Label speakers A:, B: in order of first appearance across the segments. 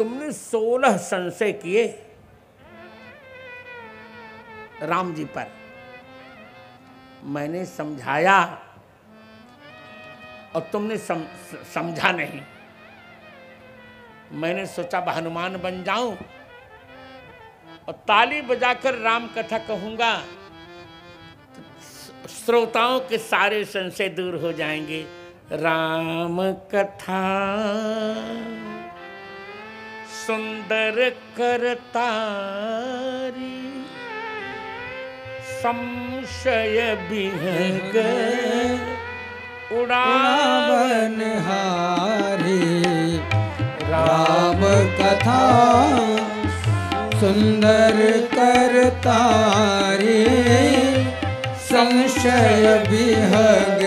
A: तुमने सोलह संशय किए राम जी पर। मैंने समझाया और तुमने सम, समझा नहीं। मैंने सोचा हनुमान बन जाऊँ और ताली बजाकर राम कथा कहूँगा तो श्रोताओं के सारे संशय दूर हो जाएँगे। राम कथा। सुंदर करतारी संशय बिहग
B: उड़ावन हारी। राम कथा सुंदर करतारी संशय विहग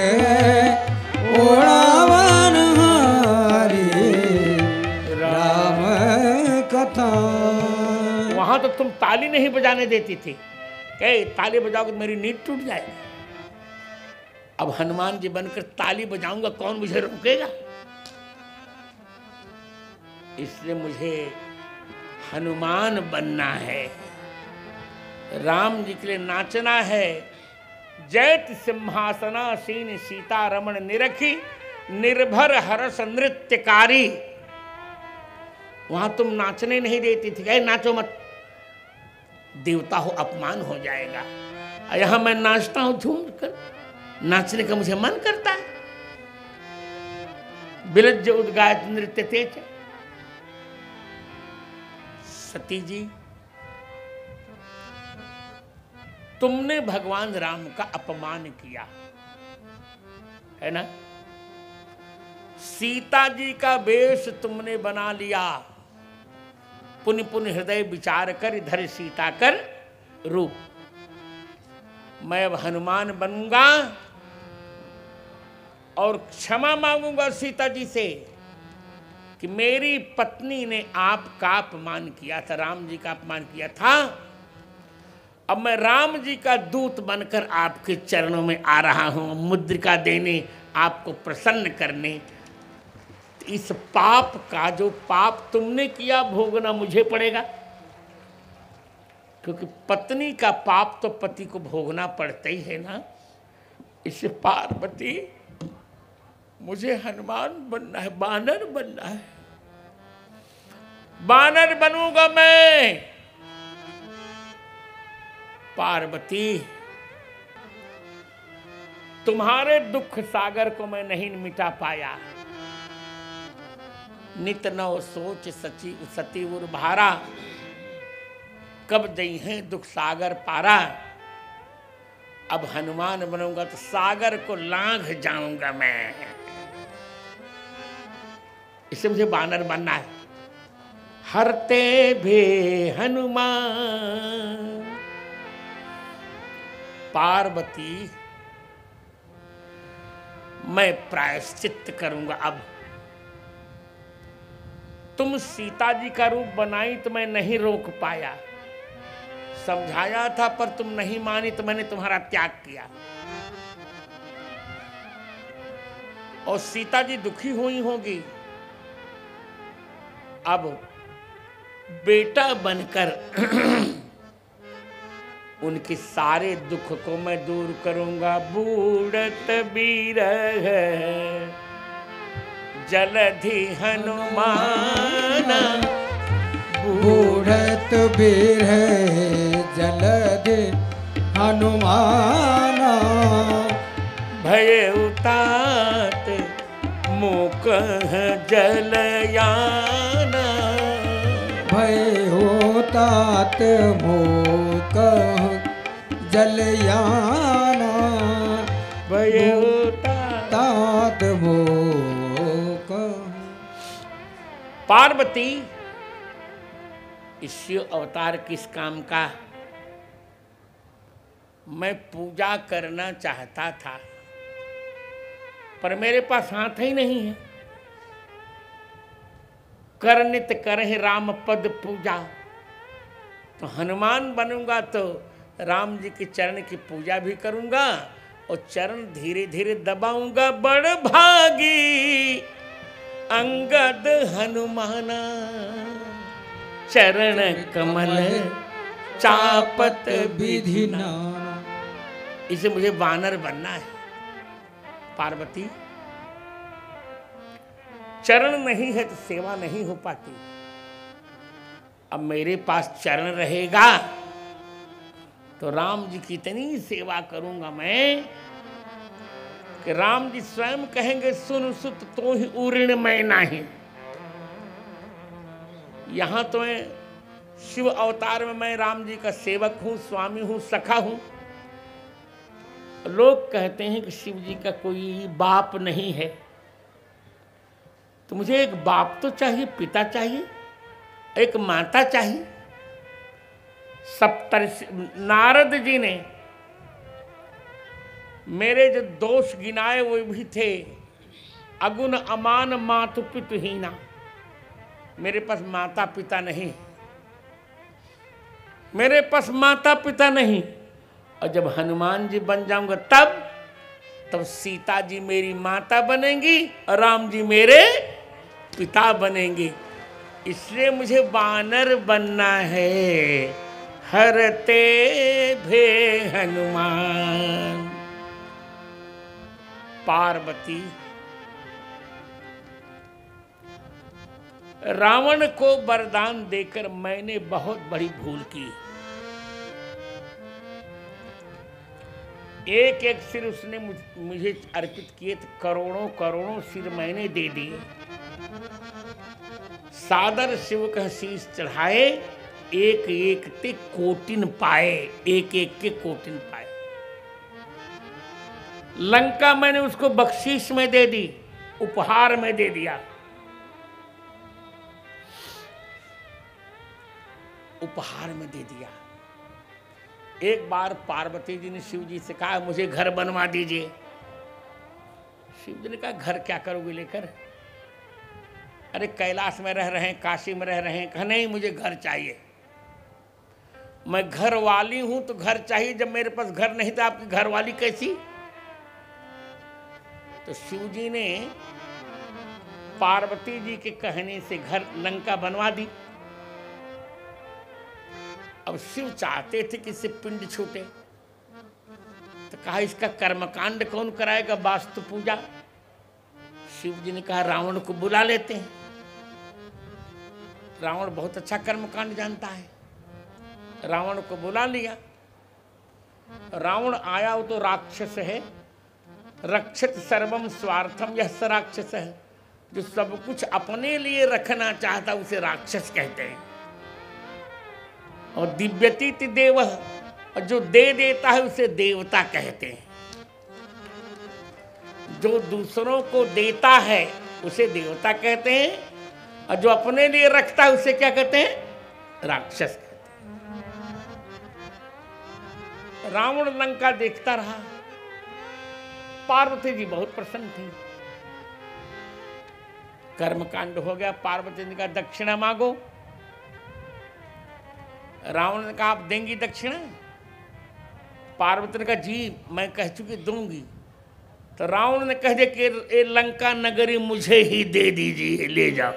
A: तो तुम ताली नहीं बजाने देती थी। कहे, ताली बजाओगे तो मेरी नींद टूट जाएगी। अब हनुमान जी बनकर ताली बजाऊँगा, कौन मुझे रोकेगा? इसलिए मुझे हनुमान बनना है। राम जी के लिए नाचना है। जैत सिंहासनासीन सीता रमण निरखी, निर्भर हरस नृत्यकारी। वहाँ तुम नाचने नहीं देती थी। कहे, नाचो मत। देवता हो, अपमान हो जाएगा। यहाँ मैं नाचता हूँ झूम कर। नाचने का मुझे मन करता है। बिलज उदगायत नृत्य तेज सती जी, तुमने भगवान राम का अपमान किया। है ना? सीता जी का वेश तुमने बना लिया। पुण्य पुण्य हृदय विचार कर, इधर सीता कर, रूप। मैं अब हनुमान बनूँगा और क्षमा मांगूँगा सीता जी से कि मेरी पत्नी ने आपका अपमान किया था, राम जी का अपमान किया था। अब मैं राम जी का दूत बनकर आपके चरणों में आ रहा हूँ, मुद्रिका देने, आपको प्रसन्न करने। इस पाप का, जो पाप तुमने किया, भोगना मुझे पड़ेगा। क्योंकि पत्नी का पाप तो पति को भोगना पड़ता ही है ना। इसे पार्वती, मुझे हनुमान बनना है, बानर बनना है। बानर बनूँगा मैं। पार्वती, तुम्हारे दुख सागर को मैं नहीं मिटा पाया। नित नव सोच सची सती उर भारा। कब दई है दुख सागर पारा। अब हनुमान बनूँगा तो सागर को लांघ जाऊँगा मैं। इससे मुझे बानर बनना है। हरते भे हनुमान। पार्वती, मैं प्रायश्चित करूँगा अब। तुम सीता जी का रूप बनाई तो मैं नहीं रोक पाया। समझाया था, पर तुम नहीं मानी तो मैंने तुम्हारा त्याग किया। और सीता जी दुखी हुई होगी। अब बेटा बनकर उनके सारे दुख को मैं दूर करूँगा। बूढ़त बीर जलधि हनुमान।
B: बूढ़त बीर जलद हनुमान।
A: भय उतात मुख जलयाना।
B: भय होतात मोक जलयाना।
A: भय पार्वती, इस अवतार किस काम का मैं पूजा करना चाहता था, पर मेरे पास हाथ ही नहीं है। कर नित राम पद पूजा तो हनुमान बनूँगा तो राम जी के चरण की पूजा भी करूँगा और चरण धीरे धीरे दबाऊँगा। बड़ भागी! अंगद हनुमाना। चरण कमल चापत
B: विधि
A: इसे मुझे वानर बनना है, पार्वती। चरण नहीं है तो सेवा नहीं हो पाती। अब मेरे पास चरण रहेगा तो राम जी की इतनी सेवा करूँगा मैं कि राम जी स्वयं कहेंगे, सुन सुत तो ही उऋण मैं नहीं. यहाँ तो मैं शिव अवतार में मैं राम जी का सेवक हूँ, स्वामी हूँ, सखा हूँ। लोग कहते हैं कि शिव जी का कोई बाप नहीं है। तो मुझे एक बाप तो चाहिए, पिता चाहिए, एक माता चाहिए। सप्तर्षि, नारद जी ने मेरे जो दोष गिनाए वो भी थे, अगुण अमान मातु पितुहीना मेरे पास माता पिता नहीं। मेरे पास माता पिता नहीं। और जब हनुमान जी बन जाऊँगा तब तब सीता जी मेरी माता बनेंगी और राम जी मेरे पिता बनेंगे। इसलिए मुझे बानर बनना है। हरते भे हनुमान। पार्वती। रावण को वरदान देकर मैंने बहुत बड़ी भूल की। एक एक सिर उसने मुझे अर्पित किए तो करोड़ों करोड़ों सिर मैंने दे दिए। सादर शिव का शीश चढ़ाए एक एक ते कोटिन पाए एक एक के कोटिन पाए। लंका मैंने उसको बख्शीश में दे दी, उपहार में दे दिया। उपहार में दे दिया। एक बार पार्वती जी ने शिव जी से कहा, मुझे घर बनवा दीजिए। शिव जी ने कहा, घर क्या करोगे लेकर? अरे, कैलाश में रह रहे हैं, काशी में रह रहे हैं। कहा, नहीं, मुझे घर चाहिए। मैं घर वाली हूँ तो घर चाहिए। जब मेरे पास घर नहीं था, आपकी घर वाली कैसी? तो शिव जी ने पार्वती जी के कहने से घर लंका बनवा दी। अब शिव चाहते थे कि इससे पिंड छूटे। तो कहा, इसका कर्मकांड कौन कराएगा वास्तु पूजा? शिव जी ने कहा, रावण को बुला लेते हैं। रावण बहुत अच्छा कर्मकांड जानता है। रावण को बुला लिया। रावण आया, वो तो राक्षस है। रक्षित सर्वम स्वार्थम, यह राक्षस है, जो सब कुछ अपने लिए रखना चाहता उसे राक्षस कहते हैं। और दिव्यतीत देव और जो दे देता है, उसे देवता कहते हैं। जो दूसरों को देता है, उसे देवता कहते हैं, और जो अपने लिए रखता है, उसे क्या कहते हैं? राक्षस कहते हैं। रावण लंका देखता रहा पार्वती जी बहुत प्रसन्न थी। कर्मकांड हो गया, पार्वती जी का दक्षिणा मांगो। रावण ने कहा, आप देंगी दक्षिणा? पार्वती ने कहा, जी, मैं कह चुकी, दूँगी। तो रावण ने कह दिया कि, ये लंका नगरी मुझे ही दे दीजिए, ले जाओ।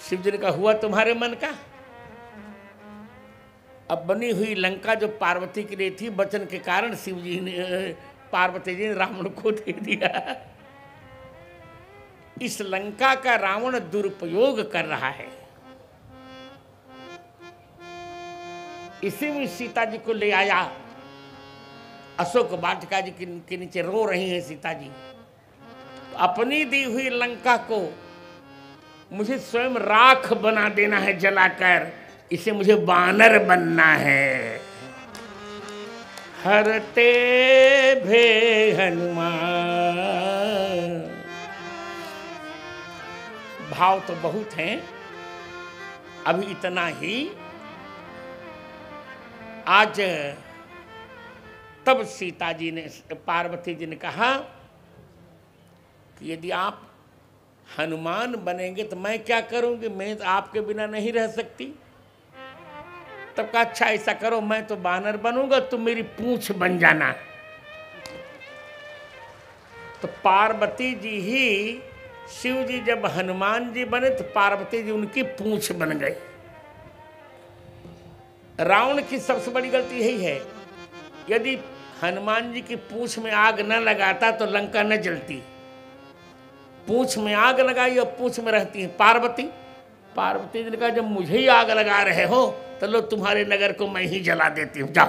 A: शिव जी ने कहा, हुआ तुम्हारे मन का? अब बनी हुई लंका जो पार्वती के लिए थी वचन के कारण शिव जी ने पार्वती जी ने रावण को दे दिया। इस लंका का रावण दुरुपयोग कर रहा है। इसी में सीता जी को ले आया। अशोक वाटिका जी के नीचे रो रही हैं सीता जी। अपनी दी हुई लंका को मुझे स्वयं राख बना देना है जलाकर। इसे मुझे बानर बनना है। हरते भे हनुमान। भाव तो बहुत हैं। अभी इतना ही। आज तब सीता जी ने, पार्वती जी ने कहा कि यदि आप हनुमान बनेंगे तो मैं क्या करूँगी? मैं तो आपके बिना नहीं रह सकती। तब कहा अच्छा ऐसा करो, मैं तो बानर बनूँगा, तुम मेरी पूछ बन जाना। तो पार्वती जी ही, शिव जी जब हनुमान जी बने तो पार्वती जी उनकी पूछ बन गई। रावण की सबसे बड़ी गलती यही है, यदि हनुमान जी की पूछ में आग न लगाता तो लंका न जलती। पूछ में आग लगाई और पूछ में रहती है पार्वती। पार्वती जी ने कहा, जब मुझे ही आग लगा रहे हो तो लो तुम्हारे नगर को मैं ही जला देती हूँ। जाओ।